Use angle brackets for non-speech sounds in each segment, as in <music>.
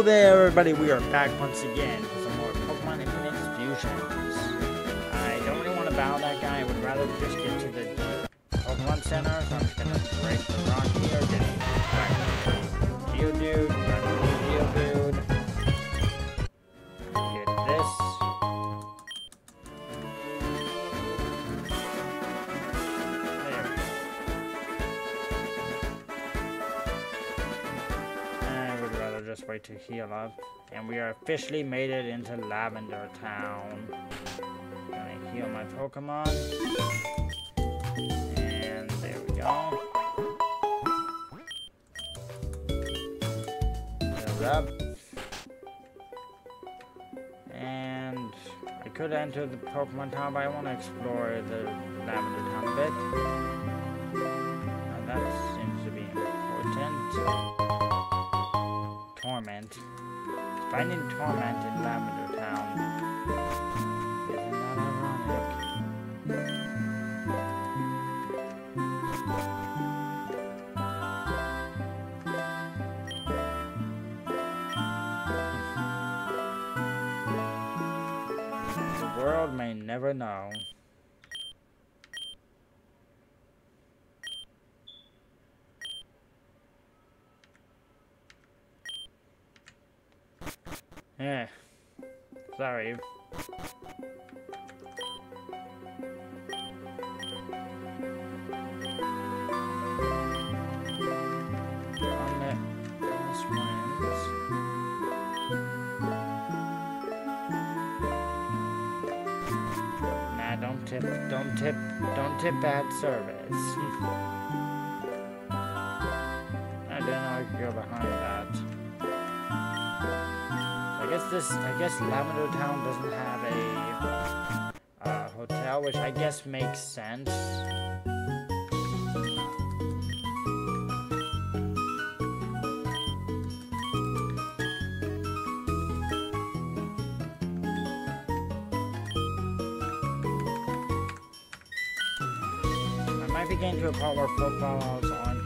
Hello there, everybody. We are back once again for some more Pokemon Infinite Fusions. I don't really want to battle that guy. I would rather just get to the Pokemon Center, so I'm just going to break the rock here, get Geodude. To heal up. And we are officially made it into Lavender Town. Gonna heal my Pokemon. And there we go. Heal up. And I could enter the Pokemon Tower, but I want to explore the Lavender Town a bit. Finding Torment in Lavender Yeah. Sorry. Don't tip, don't tip, don't tip bad service. <laughs> I didn't know I could go behind that. I guess this, I guess Lavender Town doesn't have a uh, hotel, which I guess makes sense. I might be getting to a part where footballs aren't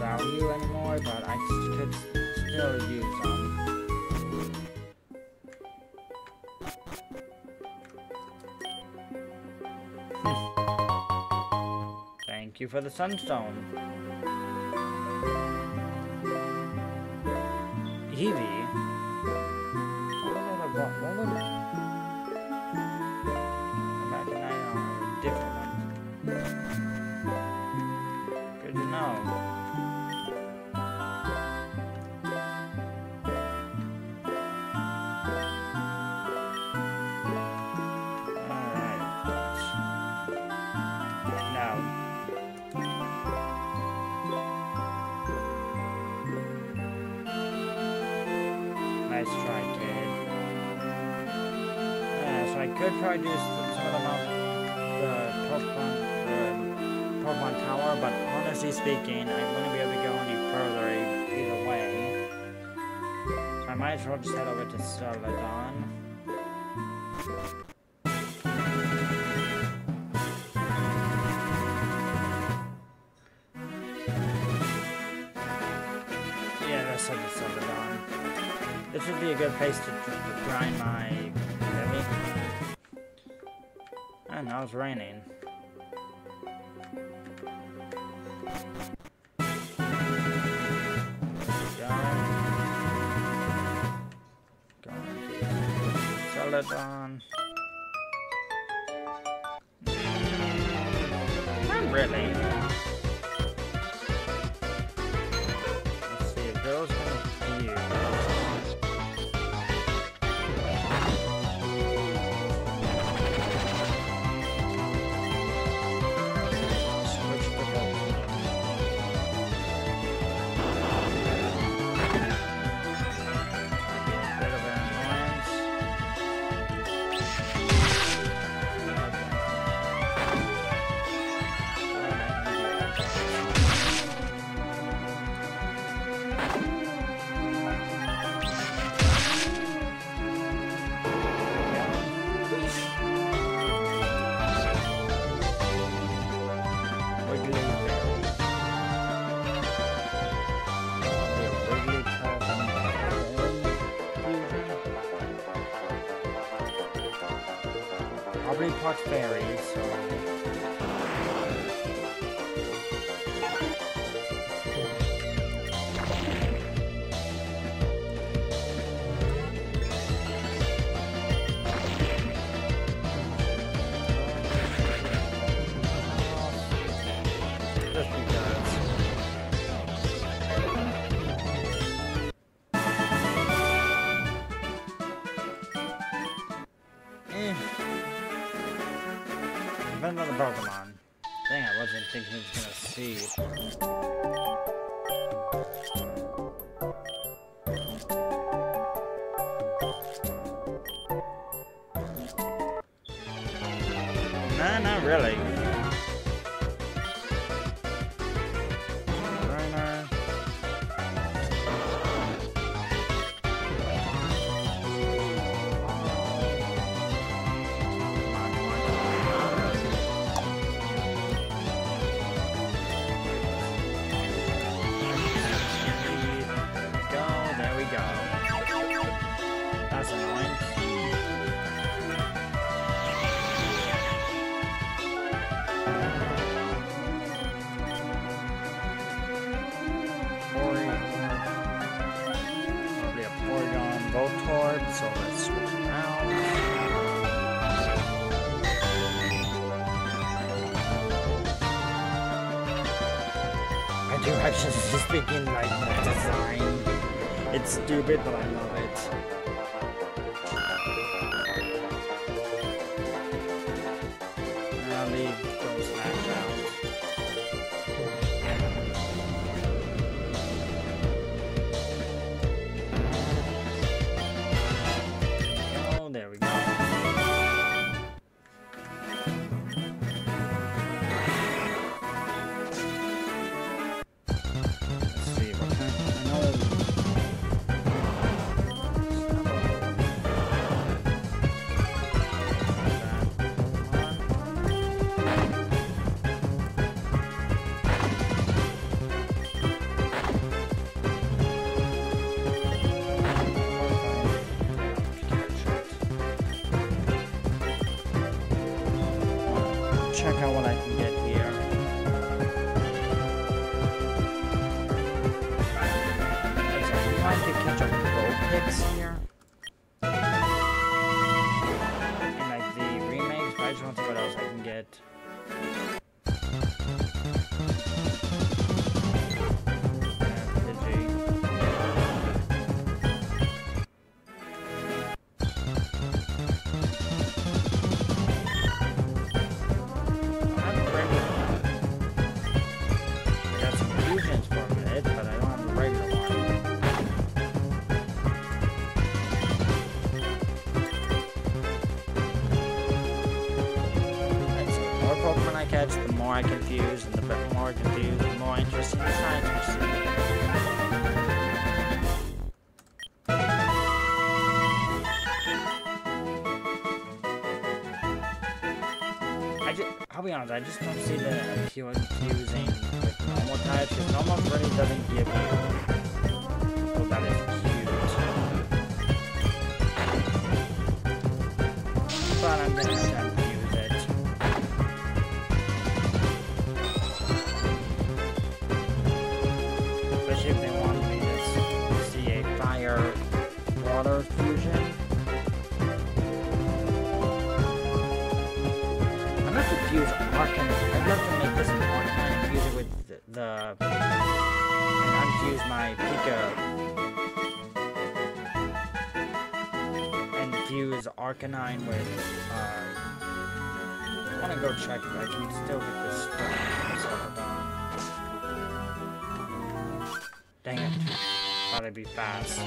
value anymore, but I could still use you for the sunstone. Eevee? Could probably do some of um, the Pokemon, the Pokemon Tower, but honestly speaking, I wouldn't be able to go any further either way. So I might as well just head over to Celadon. Yeah, that's Celadon. This would be a good place to dr- grind my now it's raining. Celadon. Not really. Hot berries. really. directions, just speaking like design. It's stupid, but I love it. I just don't see the appeal in using like normal types. Because normal really doesn't give you. But I'm gonna to use it. Especially if they want me to see a fire water. Arcanine with, uh, I wanna go check if I can still get this stuff. Dang it. Thought I'd be fast.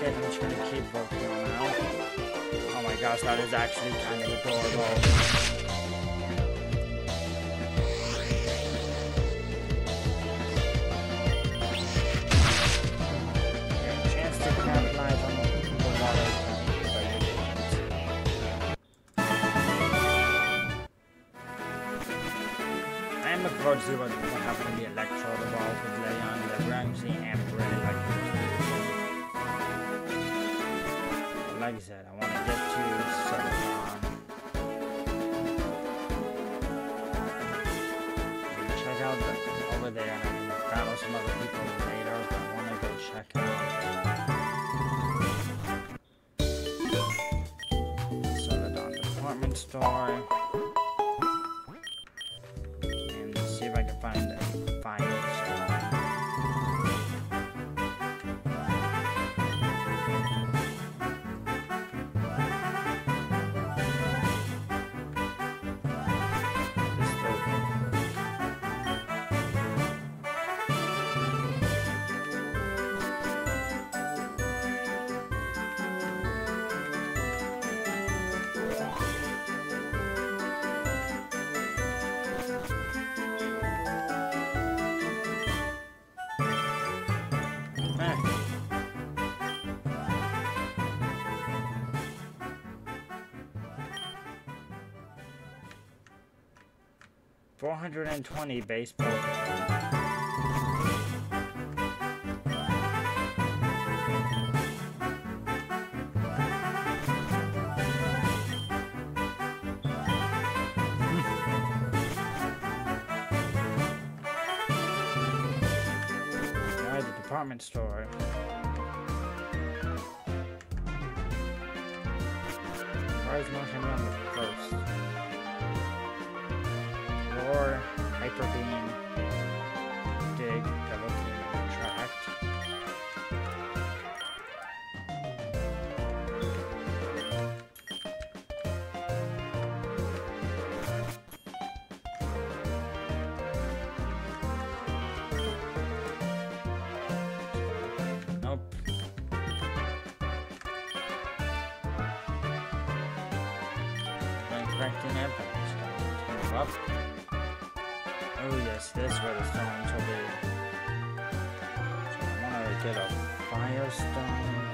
I'm just gonna keep working on now. Oh my gosh, that is actually kind of adorable. what, what happened in the Electro Evolved with Leon, the Ramsey, and really like Like I said, I want to get to Celadon. Check out the, over there and battle some other people later, but I want to go check out Celadon department store. Four hundred and twenty base Pokemon. Hmm. department store. Correcting everything. Up. Oh yes, this is where the stones will be. So I want to get a firestone.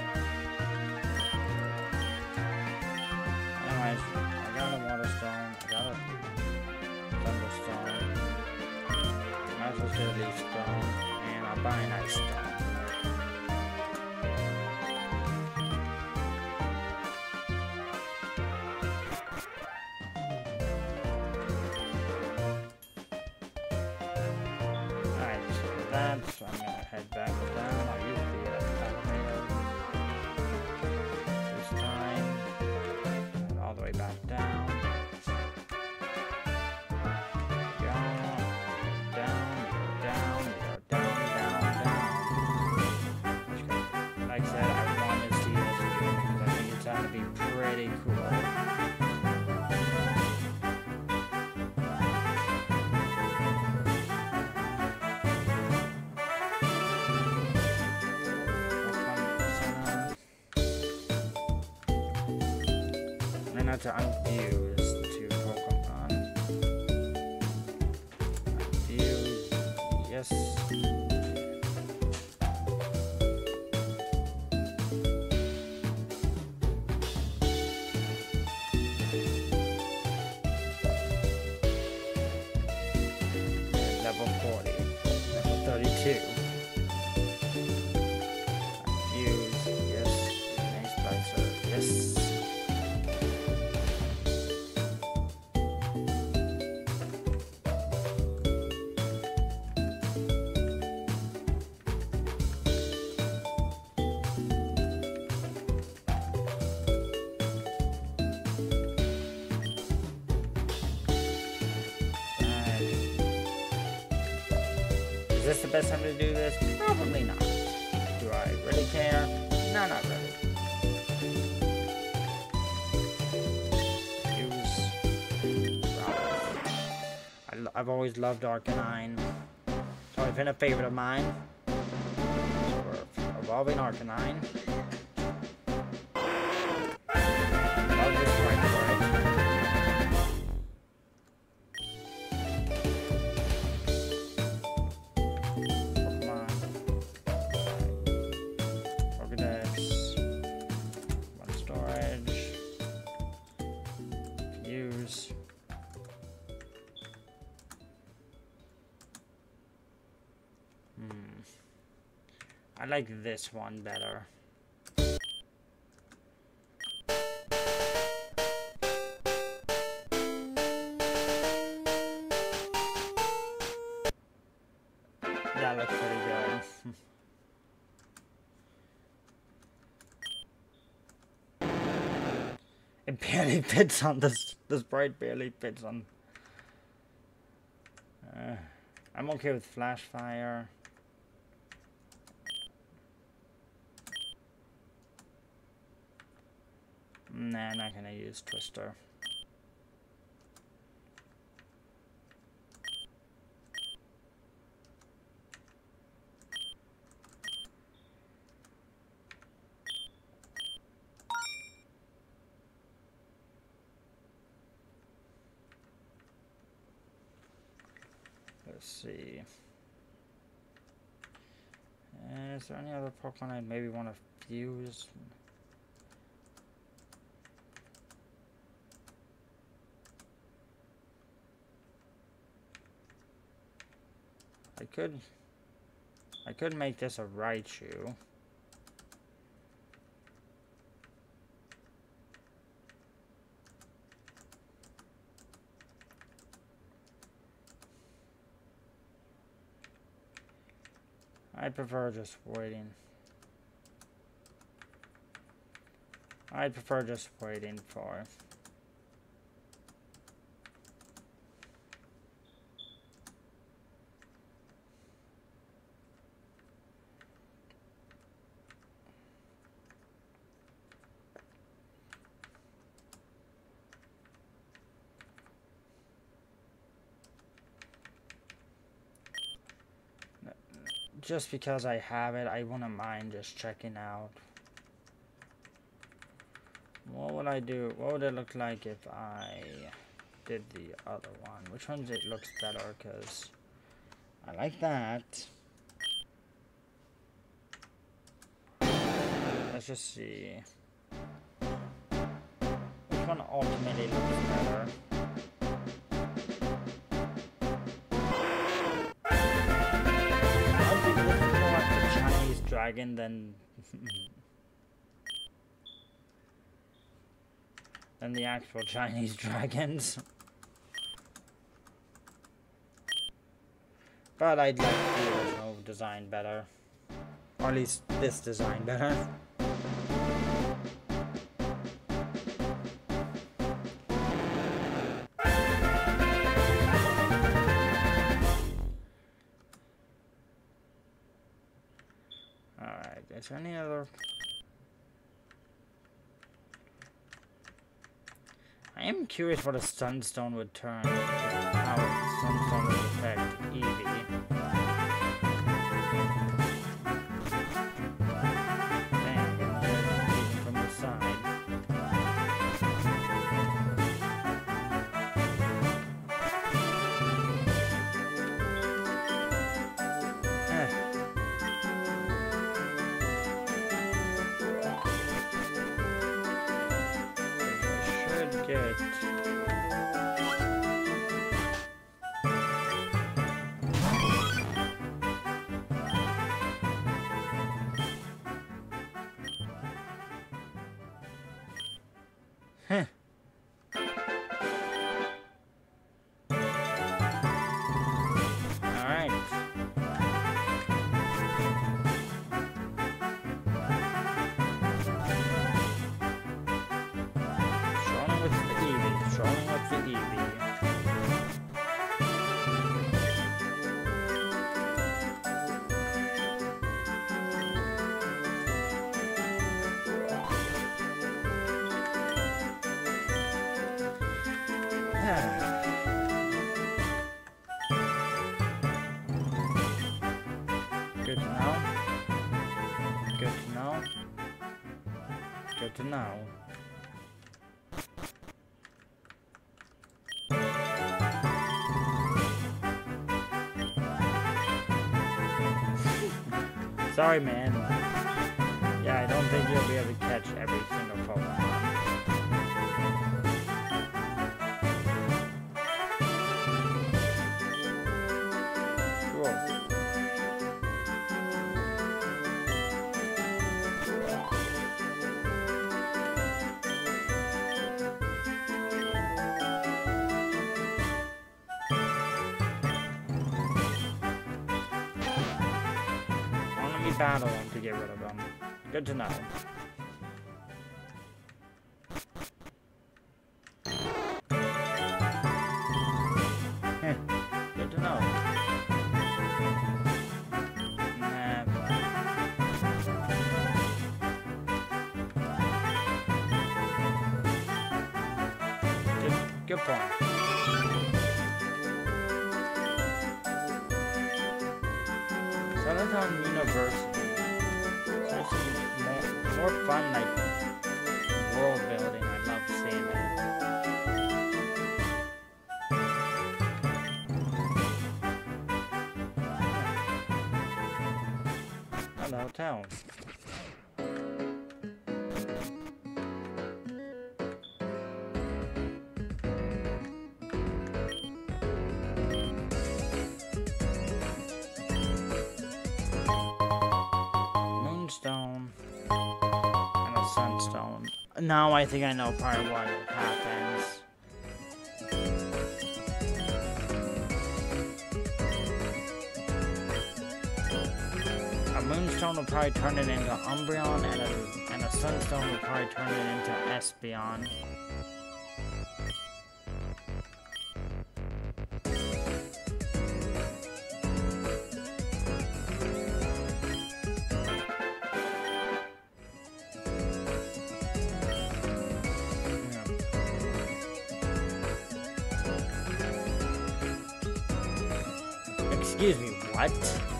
I'm gonna to unfuse two Pokemon. Unfuse, yes. Level 40, level 32. Best time to do this? Probably not. Do I really care? No, not really. Use I, have always loved Arcanine. It's always been a favorite of mine. So evolving Arcanine. Like this one better. That looks pretty good. <laughs> it barely fits on this. This bright barely fits on. Uh, I'm okay with flash fire. Nah, I'm not gonna use Twister. Let's see. Uh, is there any other Pokemon I maybe want to fuse? I could... I could make this a Raichu. I prefer just waiting. I prefer just waiting for just because I have it, I wouldn't mind just checking out. What would I do? What would it look like if I did the other one? Which one it looks better? Because I like that. Let's just see. Which one ultimately looks better? Dragon than <laughs> than the actual Chinese <laughs> dragons. But I'd like the original design better. Or at least this design better. Is there any other... I am curious what a Sunstone would turn, how a Sunstone would affect get <laughs> Sorry, man. Yeah, I don't think you'll be able to battle him to get rid of them. Good to know. Good point. Town. Now I think I know part what happens. Probably turn it into Umbreon, and a, and a sunstone will probably turn it into Espeon. Excuse me, what?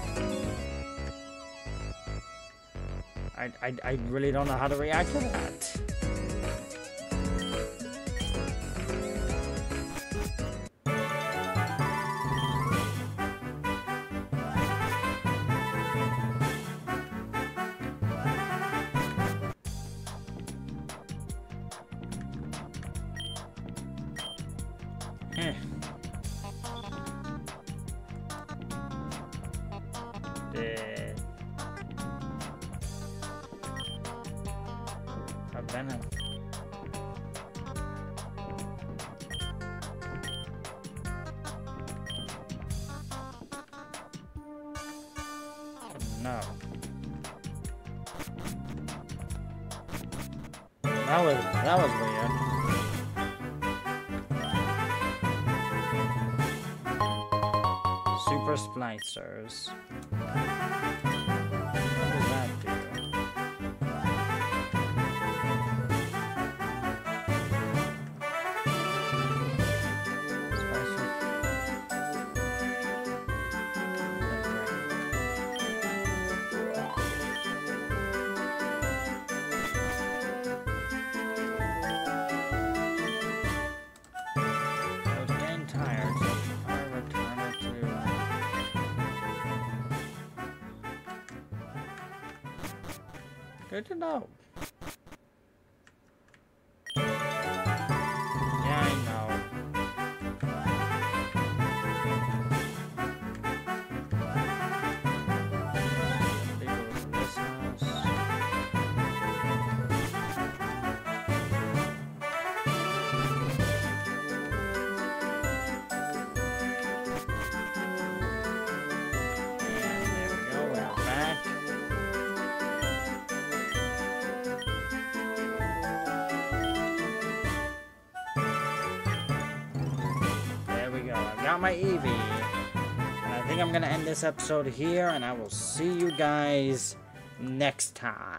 I, I, I really don't know how to react to that. No. That was that was weird. Super splicers. To know. My Eevee. And I think I'm going to end this episode here, and I will see you guys next time.